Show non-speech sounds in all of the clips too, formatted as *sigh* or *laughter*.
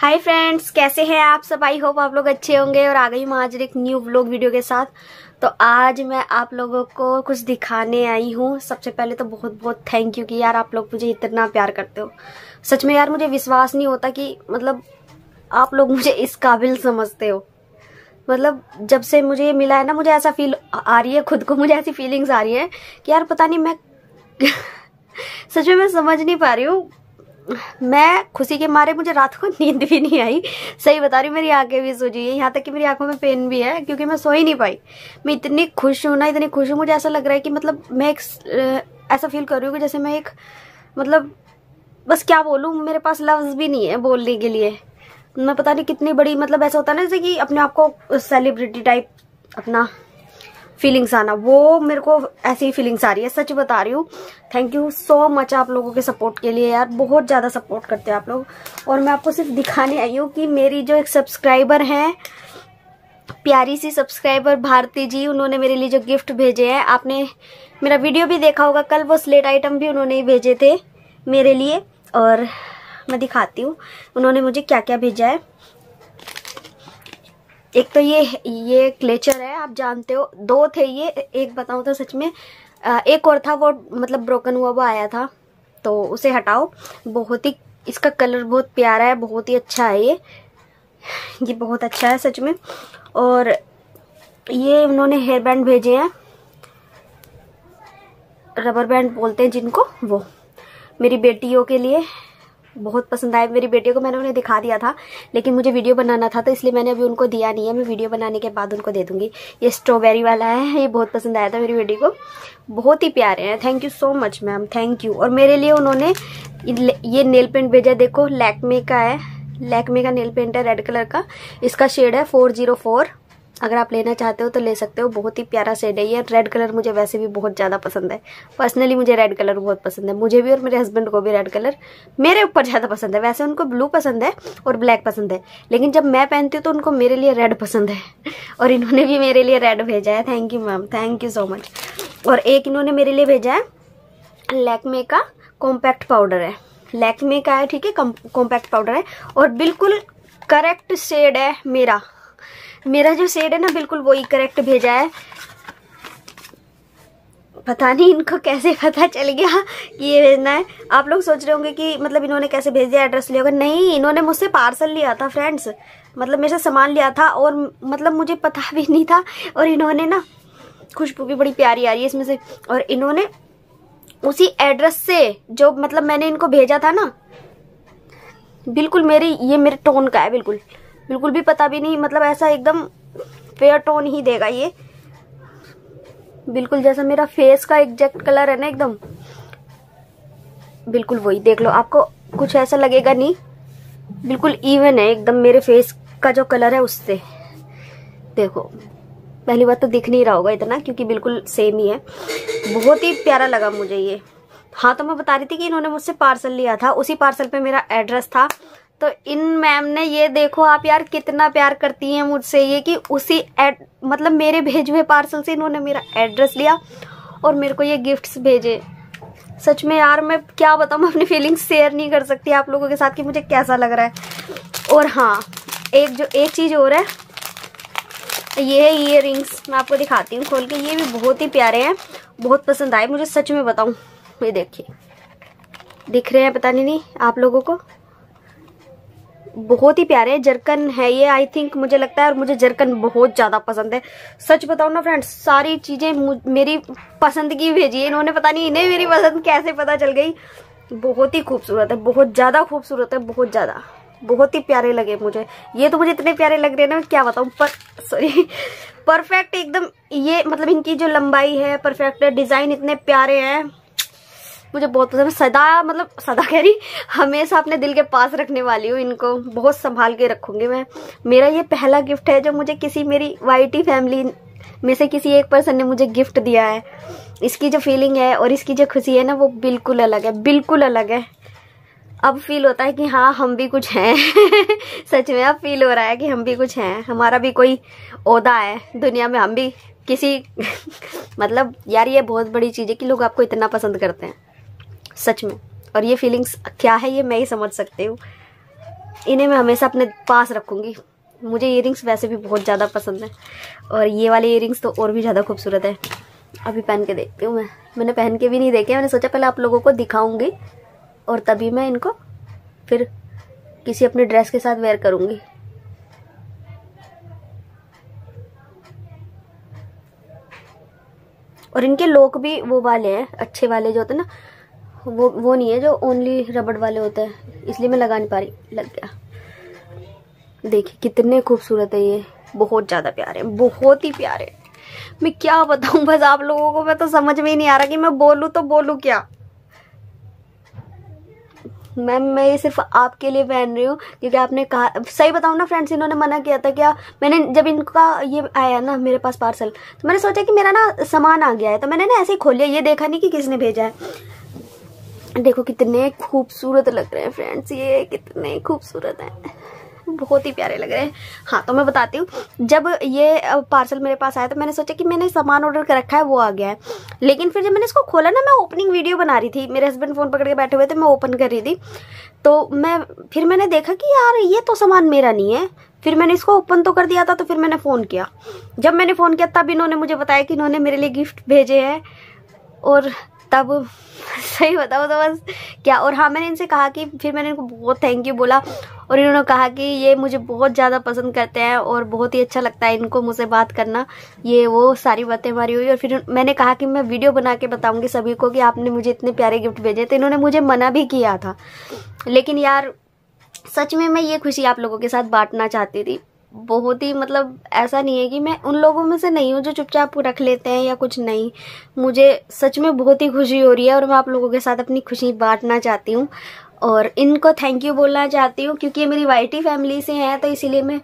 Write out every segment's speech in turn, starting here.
Hi friends कैसे हैं आप सब? आई होप आप लोग अच्छे होंगे और आ गई हूँ आज एक न्यू व्लॉग वीडियो के साथ। तो आज मैं आप लोगों को कुछ दिखाने आई हूँ। सबसे पहले तो बहुत बहुत थैंक यू कि यार आप लोग मुझे इतना प्यार करते हो। सच में यार मुझे विश्वास नहीं होता कि मतलब आप लोग मुझे इस काबिल समझते हो। मतलब जब से मुझे ये मिला है ना, मुझे ऐसा फील आ रही है, खुद को मुझे ऐसी फीलिंग्स आ रही है कि यार पता नहीं मैं *laughs* सच में मैं समझ नहीं पा रही हूँ। मैं खुशी के मारे मुझे रात को नींद भी नहीं आई। सही बता रही मेरी आँखें भी सूझी है यहाँ तक कि मेरी आँखों में पेन भी है, क्योंकि मैं सो ही नहीं पाई। मैं इतनी खुश हूँ ना, इतनी खुश हूँ, मुझे ऐसा लग रहा है कि मतलब मैं एक ऐसा फील कर रही हूँ कि जैसे मैं एक मतलब बस क्या बोलूँ, मेरे पास लफ्ज़ भी नहीं है बोलने के लिए। मैं पता नहीं कितनी बड़ी मतलब ऐसा होता है ना जैसे कि अपने आप को सेलिब्रिटी टाइप अपना फीलिंग्स आना। वो मेरे को ऐसी फीलिंग्स आ रही है, सच बता रही हूँ। थैंक यू सो मच आप लोगों के सपोर्ट के लिए यार। बहुत ज़्यादा सपोर्ट करते हैं आप लोग। और मैं आपको सिर्फ़ दिखाने आई हूँ कि मेरी जो एक सब्सक्राइबर हैं, प्यारी सी सब्सक्राइबर भारती जी, उन्होंने मेरे लिए जो गिफ्ट भेजे हैं। आपने मेरा वीडियो भी देखा होगा, कल वो स्लेट आइटम भी उन्होंने ही भेजे थे मेरे लिए। और मैं दिखाती हूँ, उन्होंने मुझे क्या क्या भेजा है। एक तो ये ये क्लेचर है, आप जानते हो। दो थे ये, एक बताऊँ तो सच में एक और था, वो मतलब ब्रोकन हुआ, वो आया था। तो उसे हटाओ। बहुत ही, इसका कलर बहुत प्यारा है, बहुत ही अच्छा है ये। ये बहुत अच्छा है सच में। और ये उन्होंने हेयर बैंड भेजे हैं। रबर बैंड बोलते हैं जिनको, वो। मेरी बेटियों के लिए। बहुत पसंद आया। मेरी बेटी को मैंने उन्हें दिखा दिया था, लेकिन मुझे वीडियो बनाना था तो इसलिए मैंने अभी उनको दिया नहीं है। मैं वीडियो बनाने के बाद उनको दे दूँगी। ये स्ट्रॉबेरी वाला है, ये बहुत पसंद आया था मेरी बेटी को। बहुत ही प्यारे हैं। Thank you so much ma'am thank you और मेरे लिए उन्होंने ये नेल पेंट भेजा देखो लैकमे का है। लैकमे का नेल पेंट है रेड कलर का। इसका शेड है फोर ज़ीरो फोर अगर आप लेना चाहते हो तो ले सकते हो। बहुत ही प्यारा शेड है ये। रेड कलर मुझे वैसे भी बहुत ज़्यादा पसंद है। पर्सनली मुझे रेड कलर बहुत पसंद है। मुझे भी और मेरे हस्बैंड को भी रेड कलर मेरे ऊपर ज़्यादा पसंद है। वैसे उनको ब्लू पसंद है और ब्लैक पसंद है। लेकिन जब मैं पहनती हूँ तो उनको मेरे लिए रेड पसंद है। और इन्होंने भी मेरे लिए रेड भेजा है। Thank you ma'am thank you so much और एक इन्होंने मेरे लिए भेजा है। लैकमे का कॉम्पैक्ट पाउडर है। लैकमे का है, ठीक है? कॉम्पैक्ट पाउडर है। और बिल्कुल करेक्ट शेड है मेरा। मेरा जो शेड है ना, बिल्कुल वही करेक्ट भेजा है। पता नहीं इनको कैसे पता चल गया कि ये भेजना है। आप लोग सोच रहे होंगे कि मतलब इन्होंने कैसे भेज दिया एड्रेस लिया होगा? नहीं, इन्होंने मुझसे पार्सल लिया था फ्रेंड्स मतलब मेरे से सामान लिया था और मतलब मुझे पता भी नहीं था और इन्होंने ना, खुशबू भी बड़ी प्यारी आ रही है इसमें से। और इन्होंने उसी एड्रेस से जो मतलब मैंने इनको भेजा था ना, बिल्कुल मेरी, ये मेरे टोन का है, बिल्कुल। बिल्कुल भी पता भी नहीं मतलब ऐसा एकदम फेयर टोन ही देगा ये। बिल्कुल जैसा मेरा फेस का एग्जैक्ट कलर है ना एकदम। बिल्कुल वही, देख लो, आपको कुछ ऐसा लगेगा नहीं। बिल्कुल इवन है एकदम मेरे फेस का जो कलर है उससे। देखो, पहली बार तो दिख नहीं रहा होगा इतना, क्योंकि बिल्कुल सेम ही है। बहुत ही प्यारा लगा मुझे ये। हाँ तो मैं बता रही थी कि इन्होंने मुझसे पार्सल लिया था। उसी पार्सल पे मेरा एड्रेस था। तो इन मैम ने ये देखो आप यार कितना प्यार करती हैं मुझसे ये कि उसी एड मतलब मेरे भेजे हुए पार्सल से इन्होंने मेरा एड्रेस लिया और मेरे को ये गिफ्ट्स भेजे। सच में यार मैं क्या बताऊँ अपनी फीलिंग्स शेयर नहीं कर सकती आप लोगों के साथ कि मुझे कैसा लग रहा है। और हाँ एक जो, एक चीज़ और है, ये है ईयर रिंग्स मैं आपको दिखाती हूँ खोल के, ये भी बहुत ही प्यारे हैं, बहुत पसंद आए। मुझे सच में बताऊँ, ये देखिए। दिख रहे हैं, पता नहीं नहीं, आप लोगों को? बहुत ही प्यारे जरकन है ये आई थिंक मुझे लगता है और मुझे जरकन बहुत ज़्यादा पसंद है। सच बताओ ना फ्रेंड्स सारी चीज़ें मेरी पसंद की भेजी है। इन्होंने पता नहीं इन्हें मेरी पसंद कैसे पता चल गई। बहुत ही खूबसूरत है, बहुत ज़्यादा खूबसूरत है, बहुत ज़्यादा। बहुत ही प्यारे लगे मुझे। ये तो मुझे इतने प्यारे लग रहे हैं ना, क्या बताऊँ, पर सॉरी परफेक्ट *laughs* एकदम ये मतलब इनकी जो लंबाई है परफेक्ट डिज़ाइन इतने प्यारे हैं। मुझे बहुत पसंद है। सदा मतलब सदा कह रही, हमेशा अपने दिल के पास रखने वाली हूँ इनको। बहुत संभाल के रखूँगी मैं। मेरा ये पहला गिफ्ट है जो मुझे किसी, मेरी वाइटी फैमिली में से किसी एक पर्सन ने मुझे गिफ्ट दिया है। इसकी जो फीलिंग है और इसकी जो खुशी है ना, वो बिल्कुल अलग है, बिल्कुल अलग है। अब फील होता है कि हाँ हम भी कुछ हैं। *laughs* सच में अब फील हो रहा है कि हम भी कुछ हैं। हमारा भी कोई ओदा है। दुनिया में हम भी किसी *laughs* मतलब यार ये बहुत बड़ी चीज़ है कि लोग आपको इतना पसंद करते हैं। सच में। और ये फीलिंग्स क्या है ये मैं ही समझ सकती हूँ। इन्हें मैं हमेशा अपने पास रखूँगी। मुझे इयर वैसे भी बहुत ज़्यादा पसंद है। और ये वाले इयर तो और भी ज़्यादा खूबसूरत है। अभी पहन के देखती हूँ मैं। मैंने पहन के भी नहीं देखे। मैंने सोचा पहले आप लोगों को दिखाऊँगी। और तभी मैं इनको फिर किसी अपने ड्रेस के साथ वेयर करूँगी। और इनके लोक भी वो वाले हैं। अच्छे वाले जो होते हैं ना वो वो नहीं है जो ओनली रबड़ वाले होते हैं। इसलिए मैं लगा नहीं पा रही। लग गया। देखिए, कितने खूबसूरत है ये। बहुत ज़्यादा प्यारे बहुत ही प्यारे मैं क्या बताऊँ? बस आप लोगों को मैं तो समझ में ही नहीं आ रहा कि मैं बोलूँ तो बोलूँ क्या। मैम, मैं ये सिर्फ़ आपके लिए पहन रही हूँ, क्योंकि आपने कहा, सही बताऊँ ना फ्रेंड्स, इन्होंने मना किया था क्या? मैंने जब इनका ये आया ना, मेरे पास पार्सल तो मैंने सोचा कि मेरा ना सामान आ गया है तो मैंने ना ऐसे ही खोल लिया। ये देखा नहीं कि किसने भेजा है। देखो कितने खूबसूरत लग रहे हैं फ्रेंड्स ये कितने खूबसूरत हैं। बहुत ही प्यारे लग रहे हैं। हाँ तो मैं बताती हूँ। जब ये पार्सल मेरे पास आया तो मैंने सोचा कि मैंने सामान ऑर्डर कर रखा है, वो आ गया है। लेकिन फिर जब मैंने इसको खोला ना, मैं ओपनिंग वीडियो बना रही थी। मेरे हस्बैंड फ़ोन पकड़ के बैठे हुए थे, मैं ओपन कर रही थी। तो मैं, फिर मैंने देखा कि यार, ये तो सामान मेरा नहीं है। फिर मैंने इसको ओपन तो कर दिया था तो फिर मैंने फ़ोन किया। जब मैंने फ़ोन किया, तब इन्होंने मुझे बताया कि इन्होंने मेरे लिए गिफ्ट भेजे हैं। और तब *laughs* सही बताओ तो बस क्या? और हाँ मैंने इनसे कहा कि फिर मैंने इनको बहुत थैंक यू बोला और इन्होंने कहा कि ये मुझे बहुत ज़्यादा पसंद करते हैं और बहुत ही अच्छा लगता है इनको मुझसे बात करना। ये वो सारी बातें हमारी हुई और फिर मैंने कहा कि मैं वीडियो बना के बताऊँगी सभी को कि आपने मुझे इतने प्यारे गिफ्ट भेजे तो इन्होंने मुझे मना भी किया था। लेकिन यार, सच में मैं ये खुशी आप लोगों के साथ बांटना चाहती थी। बहुत ही मतलब ऐसा नहीं है कि मैं उन लोगों में से नहीं हूँ जो चुपचाप रख लेते हैं या कुछ नहीं। मुझे सच में बहुत ही खुशी हो रही है और मैं आप लोगों के साथ अपनी खुशी बांटना चाहती हूँ। और इनको थैंक यू बोलना चाहती हूँ क्योंकि ये मेरी वाइटी फैमिली से हैं तो इसीलिए मैं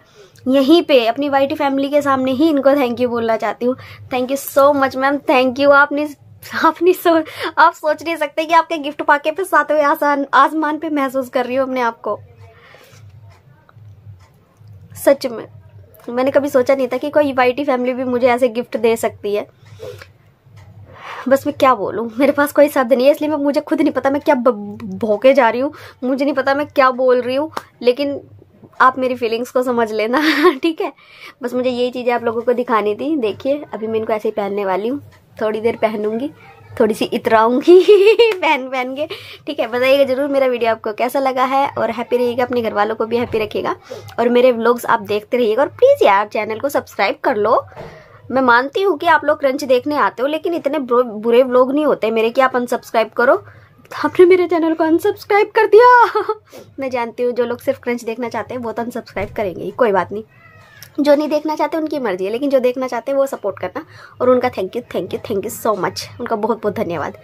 यहीं पे, अपनी वाइटी फैमिली के सामने ही इनको थैंक यू बोलना चाहती हूँ। Thank you so much ma'am thank you आपने आप नहीं सो, आप सोच नहीं सकते कि आपके गिफ्ट पाके पे सातवें आसान, आसमान पे महसूस कर रही हूँ अपने आप को। सच में। मैंने कभी सोचा नहीं था कि कोई वाइटी फैमिली भी मुझे ऐसे गिफ्ट दे सकती है। बस मैं क्या बोलूँ? मेरे पास कोई शब्द नहीं है, इसलिए मैं मुझे खुद नहीं पता मैं क्या भोके जा रही हूँ। मुझे नहीं पता मैं क्या बोल रही हूँ। लेकिन आप मेरी फीलिंग्स को समझ लेना, *laughs* ठीक है? बस मुझे यही चीज़ें आप लोगों को दिखानी थी। देखिए, अभी मैं इनको ऐसे ही पहनने वाली हूँ। थोड़ी देर पहनूँगी। थोड़ी सी इतराऊँगी, *laughs* पहन पहन के। ठीक है, बताइएगा ज़रूर मेरा वीडियो आपको कैसा लगा है और हैप्पी रहिएगा, अपने घर वालों को भी हैप्पी रखिएगा। और मेरे व्लॉग्स आप देखते रहिएगा और प्लीज़ यार चैनल को सब्सक्राइब कर लो। मैं मानती हूँ कि आप लोग क्रंच देखने आते हो, लेकिन इतने बुरे व्लॉग नहीं होते मेरे कि आप अनसब्सक्राइब करो। आपने मेरे चैनल को अनसब्सक्राइब कर दिया। *laughs* मैं जानती हूँ जो लोग सिर्फ़ क्रंच देखना चाहते हैं, वो तो अनसब्सक्राइब करेंगे कोई बात नहीं। जो नहीं देखना चाहते उनकी मर्ज़ी है, लेकिन जो देखना चाहते हैं वो सपोर्ट करना। और उनका thank you thank you thank you so much उनका बहुत बहुत धन्यवाद।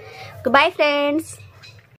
Bye friends